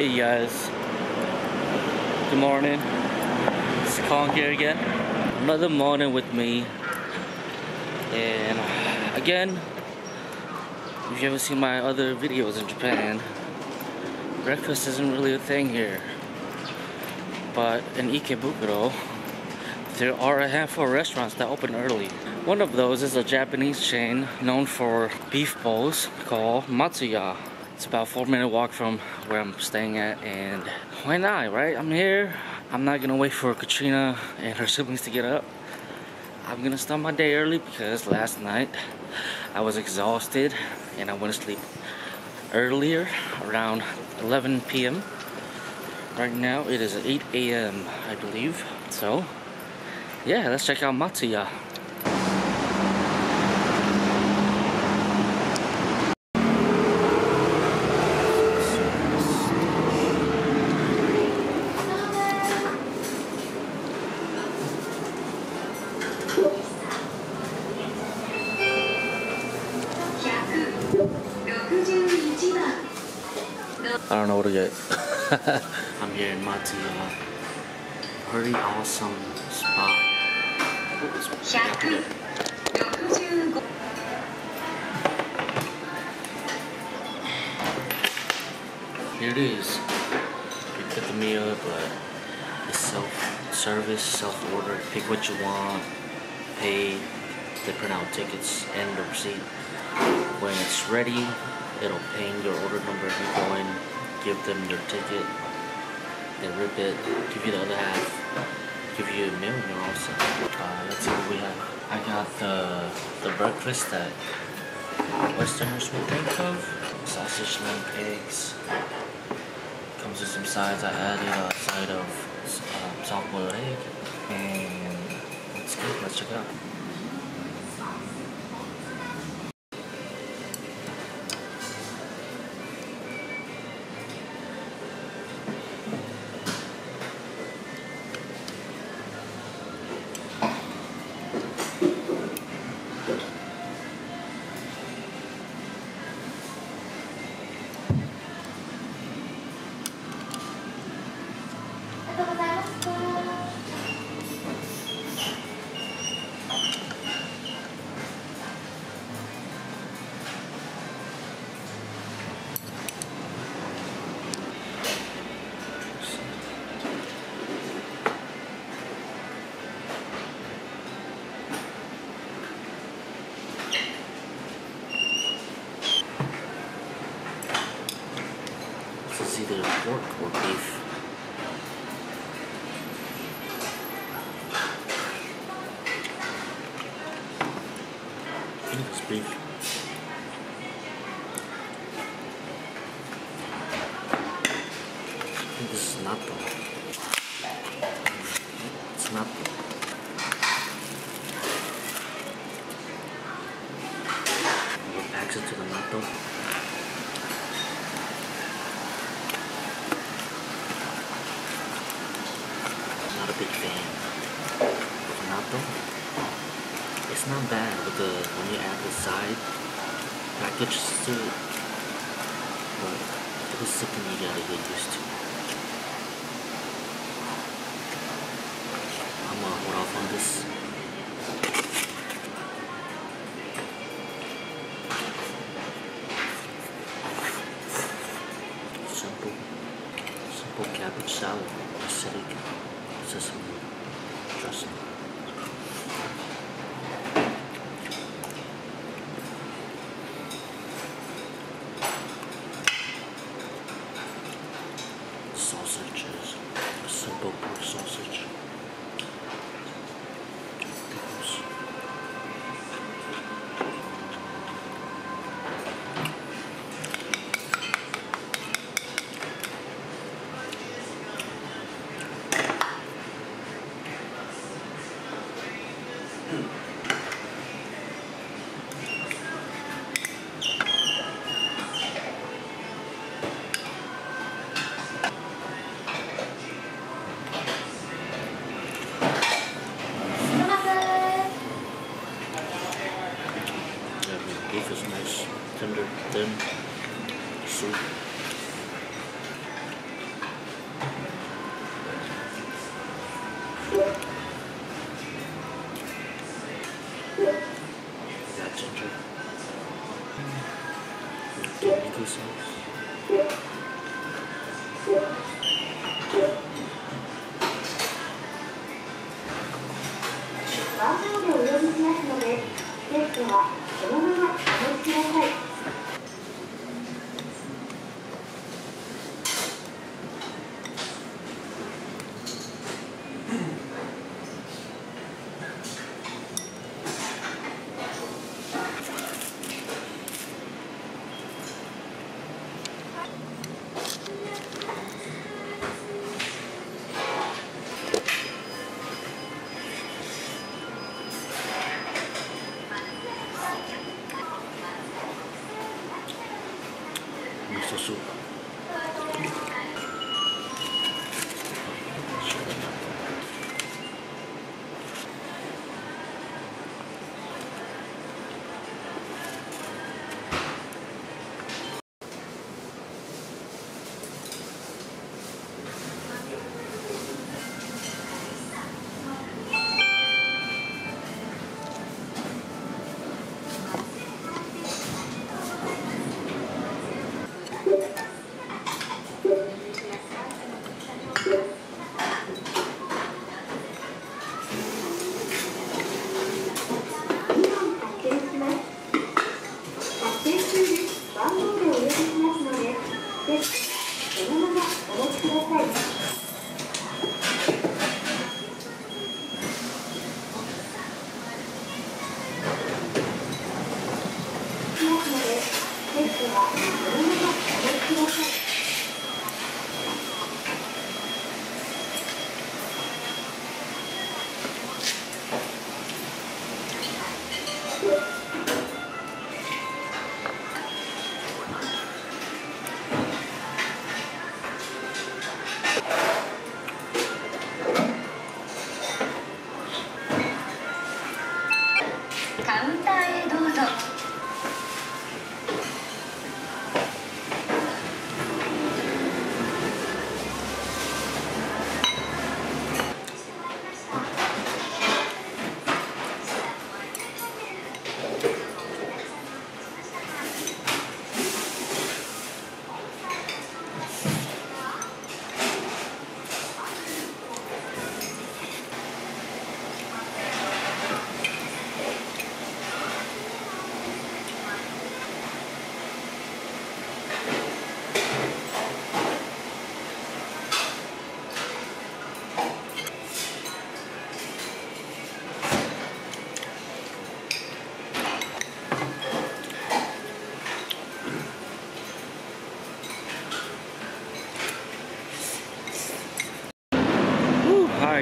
Hey guys, good morning. It's Kong here again. Another morning with me. And uh, again, if you ever seen my other videos in Japan, breakfast isn't really a thing here. But in Ikebukuro, there are a handful of restaurants that open early. One of those is a Japanese chain known for beef bowls called Matsuya. It's about four minute walk from where I'm staying at and why not, right? I'm here. I'm not gonna wait for Katrina and her siblings to get up. I'm gonna start my day early because last night I was exhausted and I went to sleep earlier around 11 p.m. Right now it is 8 a.m. I believe. So yeah, let's check out Matsuya. I don't know what to get. I'm here in Matsuya. Pretty awesome spot. It's pretty up there. Here it is. You pick the meal, but it's self-service, self-order. Pick what you want, pay. They print out tickets and the receipt. When it's ready, it'll ping your order number. if You go in, give them your ticket. They rip it, give you the other half, give you a meal, and you're. Uh, let's see what we have. I got the the breakfast that Westerners would think of. Sausage, lamb, eggs. Comes with some sides. I added a side of um, soft boiled egg. And it's good. Let's check it out. Either pork or beef. I think it's beef. I think this is natto. It's natto. What packs it to the natto? not a big fan of natto. It's not bad with the when you add the side package it, but it is something you gotta get used to. I'm gonna hold off on this. Simple, simple cabbage salad, acidic sesame dressing. sausage is simple pork sausage. Pickles. Mm. beef is nice, tender, thin, soup. そうそう。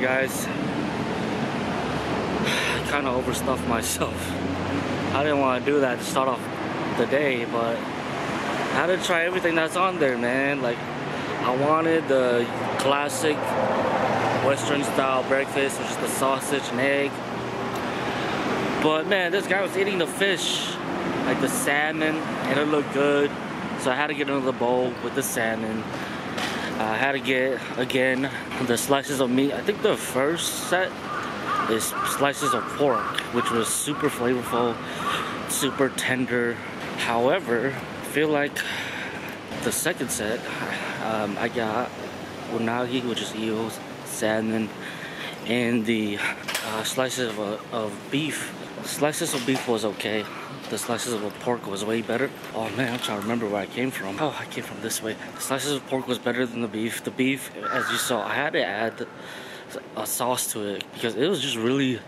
Guys. I kind of overstuffed myself. I didn't want to do that to start off the day, but I had to try everything that's on there, man. Like, I wanted the classic Western style breakfast, which is the sausage and egg. But man, this guy was eating the fish, like the salmon, and it looked good. So I had to get another bowl with the salmon. I had to get again the slices of meat. I think the first set is slices of pork, which was super flavorful, super tender. However, I feel like the second set, um, I got unagi, which is eels, salmon, and the uh, slices of, uh, of beef. Slices of beef was okay. The slices of pork was way better. Oh man, I'm trying to remember where I came from. Oh, I came from this way. The slices of pork was better than the beef. The beef, as you saw, I had to add a sauce to it because it was just really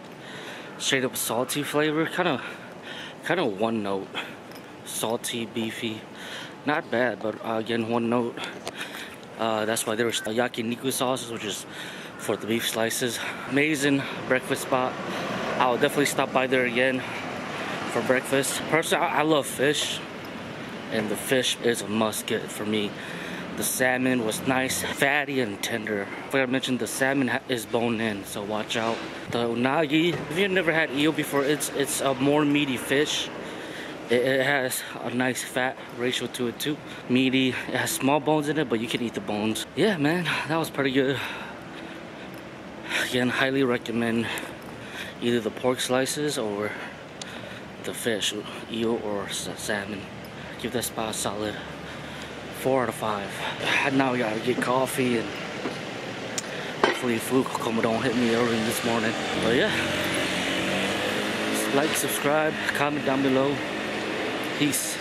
straight up salty flavor. Kind of, kind of one note. Salty, beefy. Not bad, but uh, again, one note. Uh, that's why there was yakiniku sauces, which is for the beef slices. Amazing breakfast spot. I'll definitely stop by there again for breakfast. Personally, I, I love fish, and the fish is a must get for me. The salmon was nice, fatty, and tender. Like I mentioned, the salmon is bone in, so watch out. The unagi, if you've never had eel before, it's it's a more meaty fish. It, it has a nice fat ratio to it too. Meaty, it has small bones in it, but you can eat the bones. Yeah, man, that was pretty good. Again, highly recommend either the pork slices or the fish, eel or salmon. Give that spot a solid four out of five. Now we gotta get coffee and hopefully food come don't hit me early this morning. But yeah, like, subscribe, comment down below. Peace.